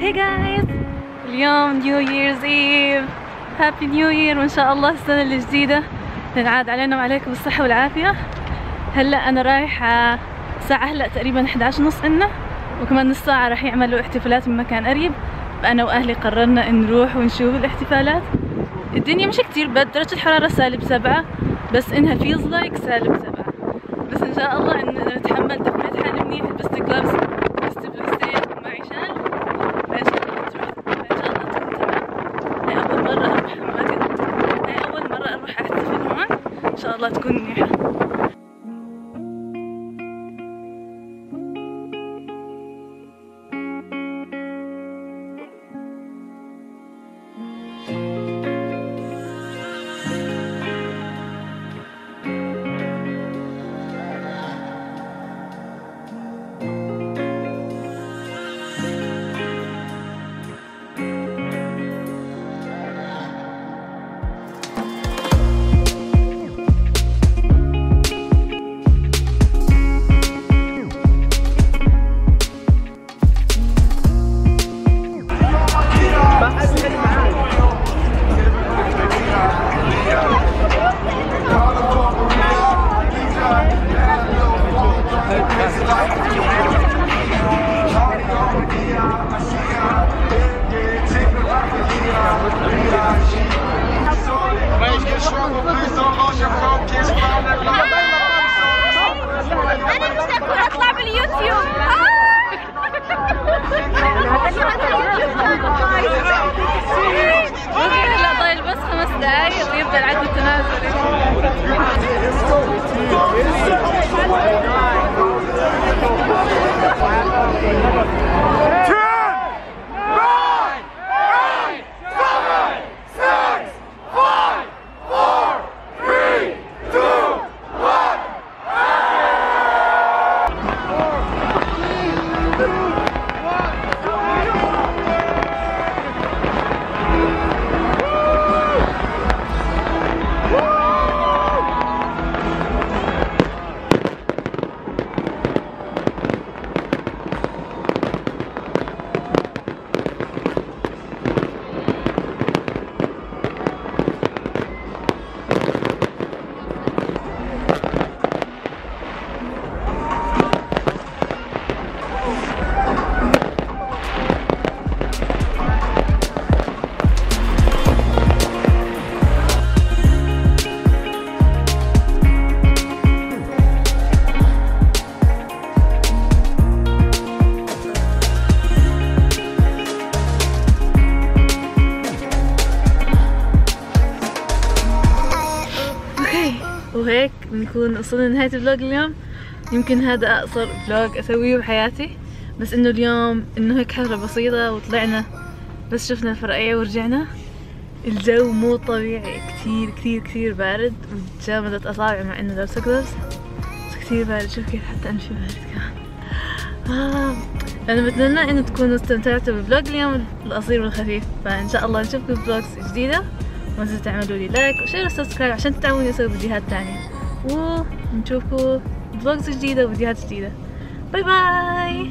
Hey guys! اليوم New Year's Eve happy New Year وإن شاء الله السنة الجديدة تنعاد علينا وعليكم بالصحة والعافية. هلأ أنا رايحة الساعة هلأ تقريبا 11 ونص إلنا وكمان نص ساعة راح يعملوا احتفالات من مكان قريب. فأنا وأهلي قررنا نروح ونشوف الاحتفالات. الدنيا مش كتير برد درجة الحرارة سالب سبعة بس إنها feels like سالب سبعة. بس إن شاء الله إن نتحمل دفيت حالي منيح لبست gloves إن شاء وهيك بنكون وصلنا لنهاية ال vlog اليوم. يمكن هذا أقصر vlog أسويه بحياتي. بس إنه اليوم إنه هيك حفلة بسيطة وطلعنا بس شفنا المفرقعات ورجعنا. الجو مو طبيعي كتير كتير كتير بارد. وجمدت اصابعي مع إنه لابسة بس كتير بارد. شوف كيف حتى انفي بارد كمان آه. أنا بتمنى إنه تكونوا استمتعتوا ب vlog اليوم القصير والخفيف. فإن شاء الله نشوفكم ب vlogs جديدة. ما تنسوا تعملوا لي like و share و subscribe عشان تدعموني أسوي فيديوهات تانية. ونشوفكم vlogs جديدة وفيديوهات جديدة. bye bye!